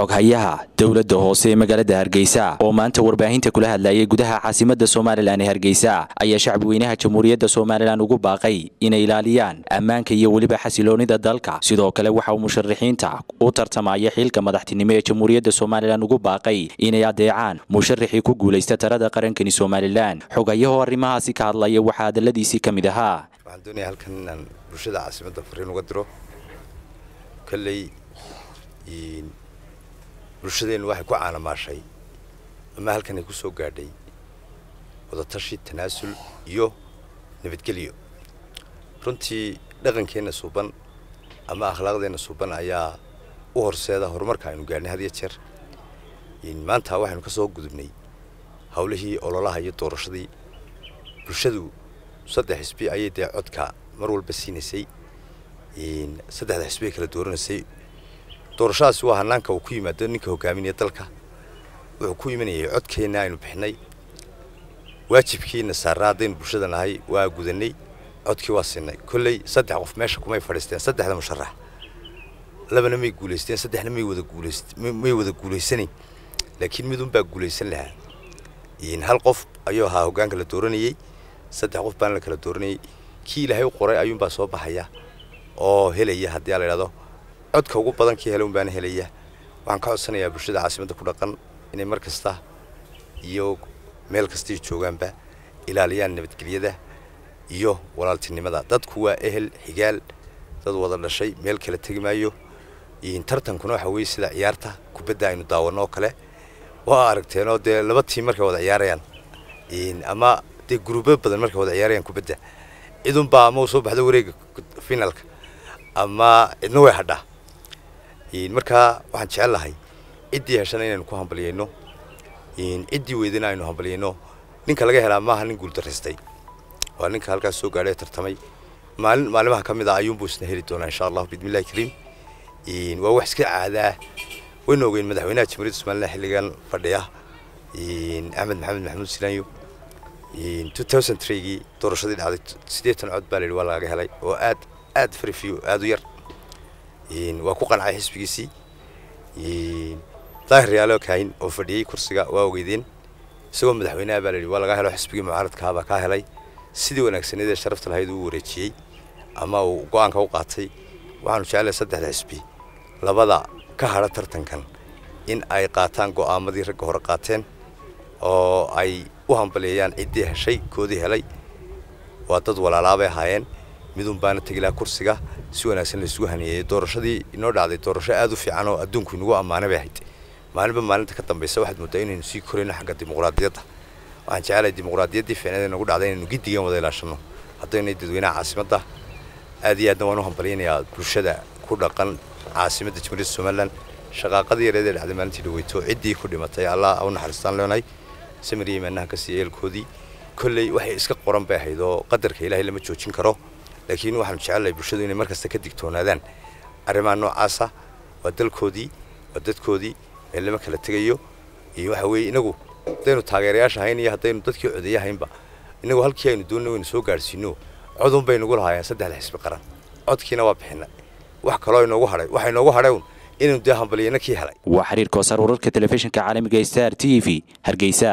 xoghayaha dowladda hoose ee magaalada hargeysa oo maanta warbaahinta kula hadlayay gudaha caasimada somalilan ee hargeysa ayaa shacbi weynaha jamhuuriyadda somalilan ugu baaqay inay ilaaliyaan ammaanka iyo weliba xasiloonida dalka. Sidoo kale waxa uu musharaxiinta u tartamaya xilka madaxtinimo ee jamhuuriyadda somalilan ugu baaqay inay adeecaan musharaxii ku guulaysta tarada qarankani somalilan xogayahoo arrimahaasi ka hadlaya waxaa hadaladiisii ka mid ahaa. Bulshada caasimadda fariin uga diro kolley bulshadeennu waxay ku caanamaashay ama halkan ay ku soo gaadhay wadatashi tanaasul iyo nabadgelyo. Runtii dhaqankeenna suuban ama akhlaaqdeenna suuban ayaa u horseeda horumarka aynu gaadhnay had iyo jeer. Maanta waxaynu ka soo gudubnay hawlihii ololaha iyo doorashadii. Bulshadu saddex xisbi ayay dee codka mar walba siinaysay. Saddexda xisbi ay kala dooranaysay doorashadaasi waa hanaanka uu ku yimaado ninka hogaaminaya dalka. Wuxuu ku imanayay codkeenna aynu bixinay. Waajibkiina saarnaa haddaynu bulshada nahay waa gudanay. Codkii waa siinay. Kolley saddex qof meesha kumay fadhiisteen saddexda musharax. Labana may guulaysteen saddexna may wada guulayst may wada guulaysanayn laakiin midunbaa guulaysan lahaa. Hal qof ayuu ahaa hoggaanka la dooranayey saddex qof baana la kala dooranayay. Kii ilaahay u qoray ayuunbaa soo baxaya oo helaya haddii la idhahdo codka ugu badan kii hele un baana helaya. Waxaan ka codsanayaa bulshada caasimadda ku dhaqan inay mar kasta iyo meel kastay joogaanba ilaaliyaan nabadgelyada iyo walaaltinimada. Dadku waa ehel xigaal dad wada dhashay meel kala tegi maayo. Tartankuna waxa weeye sida ciyaarta kubadda aynu daawanno oo kale. Waa aragteenoo dee laba tiim markay wada ciyaarayaan. Ama dee guruubo badan markay wada ciyaarayaan kubadda. Cidunbaa ama u soo baxdo wareega finalka. Ama cidna way hadhaa markaa waxaan jecel lahay ciddii heshana inaynu ku hambalyayno. Ciddii weydana aynu hambalyayno. Ninka laga helaa maaha nin guuldaraystay waa ninka halkaas soo gaadhay ee tartamay. Maalin maalimaha ka mid ah ayuunbuu isna heli doonaa insha allahu bismillahi kariim. Waa wax iska caadaa waynu ogeyn madaxweynaha jamhuuriyadda somaliland xilligan fadhiya. Axmed maxamed maxamuud silaanyo gii doorashadii dhacday siddeetan cod baa la yidhi waa lagaga helay. Oo aad aad farifew aad u yar waa ku qancay xisbigiisii. Daahir yaalo kaahin oo fadhiyey kursiga waa ogeydeen isagoo madaxweynaha baa la yidhi waa laga helo xisbigii mucaaradkaabaa kaa helay. Sidii wanaagsaneed ee sharafta lahayd uu wareejiyey ama uu go'aanka u qaatay. Waxaanu jeclahay saddexda xisbi labada ka hadha tartankan in ay qaataan go'aamadii ragga hore qaateen oo ay u hambaleeyaan ciddii heshay koodii helay. Waa dad walaalaabay ahaayeen midun baana tegi laha kursiga si wanaagsan laisugu haneeyey doorashadii inoo dhacday doorasho aad u fiican oo adduunku inagu ammaana bay ahayd maalinba maalinta ka dambaysa waxaad moodaa inaynu sii korayno xagga dimuqraadiyadda. Waxaan jecelahay dimuqraadiyaddii fiicneed ee nagu dhacday inaynu giddigan wada ilaashanno haddaynay dadweynaha caasimadda aad iyo aadna waan u hambalyaynayaa bulshada ku dhaqan caasimadda jamhuuriyadda somalilan. Shaqaaqadii yareed ee dhacday maalintii dhaweyto ciddii ku dhimatay. Allah u naxariistaan leenahay. Samiriya imaanaha ka siiya eelkoodii kolley waxay iska qoran bay ahayd oo qadarka ilaahay lama joojin karo laakiin waxaanu jecelahay bulshadu inay mar kasta ka digtoonaadaan arrimaha noocaasa waa dalkoodii waa dadkoodii meel lama kala tegayo. Iyo waxa weeye inagu haddaynu taageerayaasha ahayn iyo haddaynu dadkii codeeye ahaynba inagu halkii aynu doonay waynu soo gaadhsiino codun bay nagu lahaayeen saddexda xisbi qaran. Codkiina waa bixina wax kaloo inoogu hadhay waxa inoogu hadhay un inaynu dee hambalyayno kii helay. Waa xiriir koosar wararka telefishinka caalamiga star t v hargeysa